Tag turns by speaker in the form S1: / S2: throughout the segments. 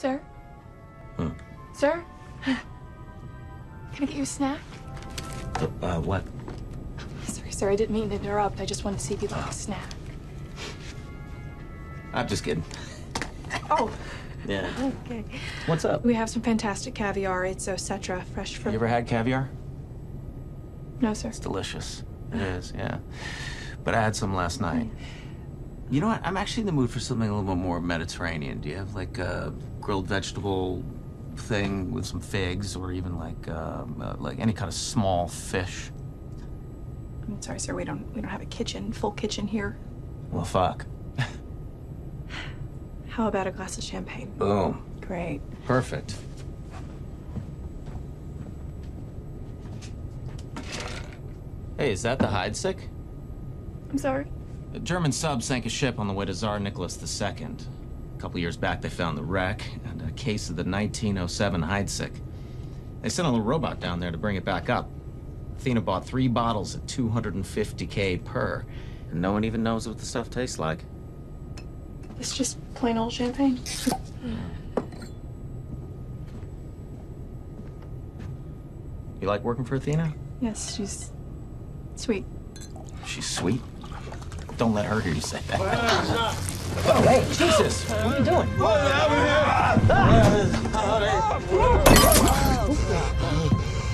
S1: Sir?
S2: Hmm.
S1: Sir? Can I get you a snack?
S2: Uh, uh, what?
S1: Sorry, sir, I didn't mean to interrupt. I just wanted to see if you'd like a snack.
S2: I'm just kidding.
S1: Oh,
S2: Yeah.
S1: okay.
S2: What's up?
S1: We have some fantastic caviar. It's Osetra, fresh from.
S2: You ever had caviar?
S1: No, sir.
S2: It's delicious. It is, yeah. But I had some last night. You know what? I'm actually in the mood for something a little bit more Mediterranean. Do you have like a grilled vegetable thing with some figs, or even like um, uh, like any kind of small fish?
S1: I'm sorry, sir. We don't we don't have a kitchen, full kitchen here.
S2: Well, fuck.
S1: How about a glass of champagne?
S2: Boom.
S1: Great.
S2: Perfect. Hey, is that the Heidsieck?
S1: I'm sorry.
S2: A German sub sank a ship on the way to Tsar Nicholas II. A couple years back, they found the wreck and a case of the 1907 Heidsieck. They sent a little robot down there to bring it back up. Athena bought three bottles at 250k per, and no one even knows what the stuff tastes like.
S1: It's just plain old champagne.
S2: You like working for Athena?
S1: Yes, she's sweet.
S2: She's sweet. Don't let her hear you say that. Oh, hey, Jesus! What are you doing?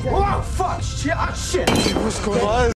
S3: Oh, fuck! Shit! Ah, shit! What's going on?